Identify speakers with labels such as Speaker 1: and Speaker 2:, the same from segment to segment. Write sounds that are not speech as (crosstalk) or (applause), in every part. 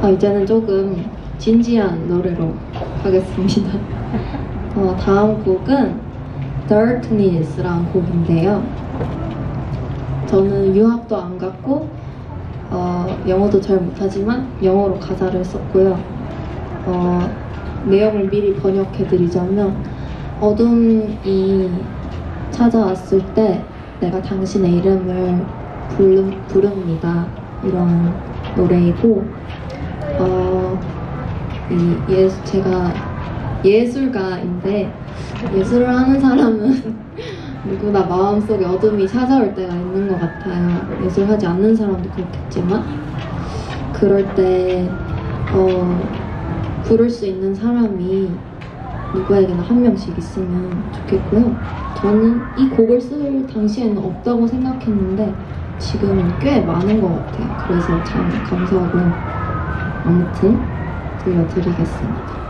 Speaker 1: 아, 이제는 조금 진지한 노래로 가겠습니다. 어, 다음 곡은 Darkness라는 곡인데요. 저는 유학도 안 갔고 어, 영어도 잘 못하지만 영어로 가사를 썼고요. 어, 내용을 미리 번역해드리자면 어둠이 찾아왔을 때 내가 당신의 이름을 부르, 부릅니다. 이런 노래이고 어, 이 예, 제가 예술가인데 예술을 하는 사람은 (laughs) 누구나 마음속에 어둠이 찾아올 때가 있는 것 같아요. 예술하지 않는 사람도 그렇겠지만 그럴 때 어, 부를 수 있는 사람이 누구에게나 한 명씩 있으면 좋겠고요. 저는 이 곡을 쓸 당시에는 없다고 생각했는데 지금은 꽤 많은 것 같아요. 그래서 참 감사하고요. 아무튼 들려드리겠습니다.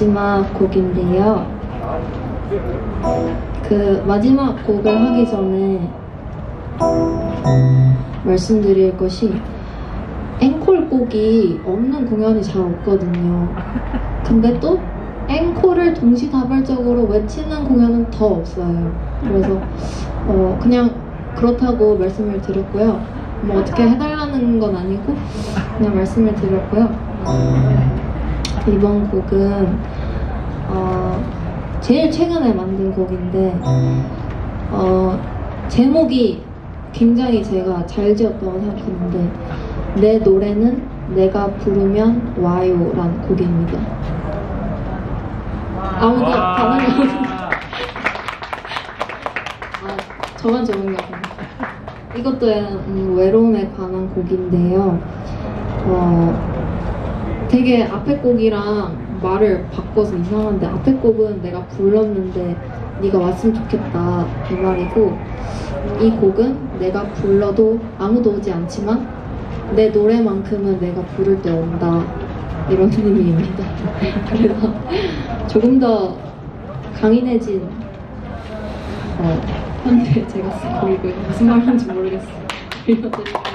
Speaker 2: 마지막 곡인데요. 그 마지막 곡을 하기 전에 말씀드릴 것이 앵콜곡이 없는 공연이 잘 없거든요. 근데 또 앵콜을 동시다발적으로 외치는 공연은 더 없어요. 그래서 어, 그냥 그렇다고 말씀을 드렸고요. 뭐 어떻게 해달라는 건 아니고 그냥 말씀을 드렸고요. 이번 곡은 어, 제일 최근에 만든 곡인데 어, 제목이 굉장히 제가 잘 지었다고 생각했는데 내 노래는 내가 부르면 와요란 곡입니다. 아무도 반응이 없는 아, 저만 적은 게 아니라 이것도 음, 외로움에 관한 곡인데요. 어, 되게 앞에 곡이랑 말을 바꿔서 이상한데 앞에 곡은 내가 불렀는데 네가 왔으면 좋겠다 이 말이고 이 곡은 내가 불러도 아무도 오지 않지만 내 노래만큼은 내가 부를 때 온다 이런 의미입니다. (laughs) 그래서 조금 더 강인해진 어, 현재 제가 쓴 곡이고요. 무슨 말인지 모르겠어요. (laughs) 들려드릴까요?